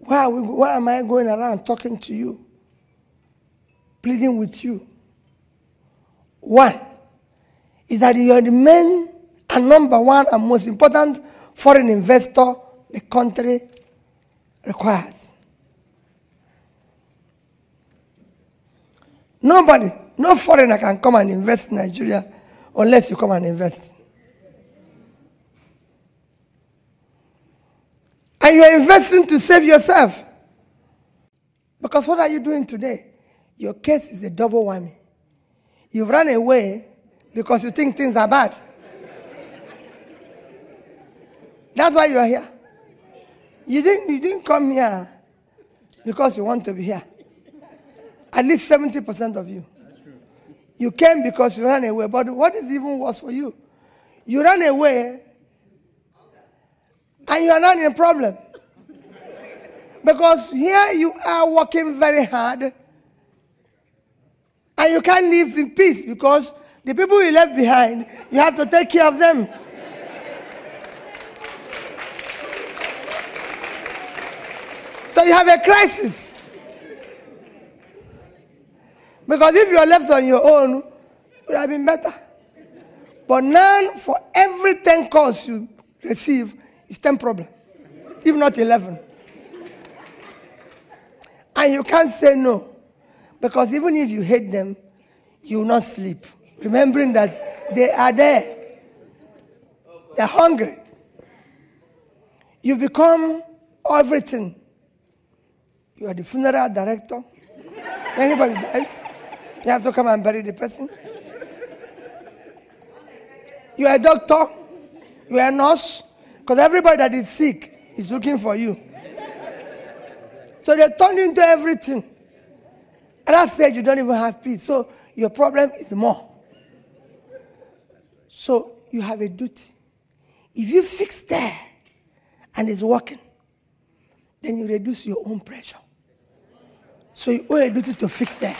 Why, we, why am I going around talking to you, pleading with you? One is that you are the main and number one and most important foreign investor the country requires. Nobody, no foreigner can come and invest in Nigeria unless you come and invest. And you are investing to save yourself. Because what are you doing today? Your case is a double whammy. You've run away because you think things are bad. That's why you're here. You didn't, you didn't come here because you want to be here. At least 70% of you. That's true. You came because you ran away. But what is even worse for you? You ran away and you are not in a problem. Because here you are working very hard and you can't live in peace because the people you left behind, you have to take care of them. So you have a crisis. Because if you are left on your own, it would have been better. But now, for every 10 calls you receive, it's 10 problems, if not 11. And you can't say no. Because even if you hate them, you will not sleep. Remembering that they are there. They're hungry. You become everything. You are the funeral director. Anybody dies, you have to come and bury the person. You are a doctor. You are a nurse. Because everybody that is sick is looking for you. So they turn you into everything. At that stage, you don't even have peace. So your problem is more. So you have a duty. If you fix there and it's working, then you reduce your own pressure. So you owe a duty to fix that.